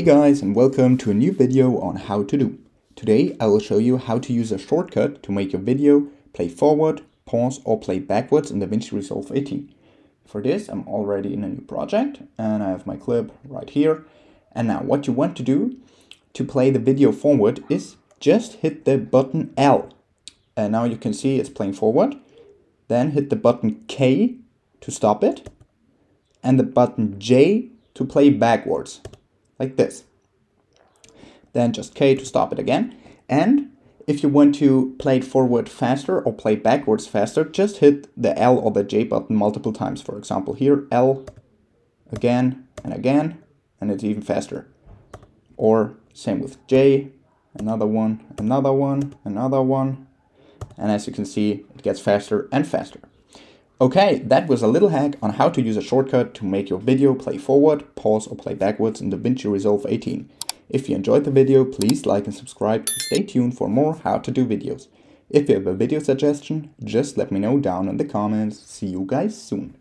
Hey guys and welcome to a new video on how to do. Today I will show you how to use a shortcut to make your video play forward, pause or play backwards in DaVinci Resolve 18. For this I'm already in a new project and I have my clip right here. And now what you want to do to play the video forward is just hit the button L. And now you can see it's playing forward. Then hit the button K to stop it and the button J to play backwards like this. Then just K to stop it again. And if you want to play it forward faster or play backwards faster, just hit the L or the J button multiple times. For example, here L again and again, and it's even faster. Or same with J, another one, another one, another one. And as you can see, it gets faster and faster. Okay, that was a little hack on how to use a shortcut to make your video play forward, pause or play backwards in DaVinci Resolve 18. If you enjoyed the video, please like and subscribe to stay tuned for more how to do videos. If you have a video suggestion, just let me know down in the comments. See you guys soon.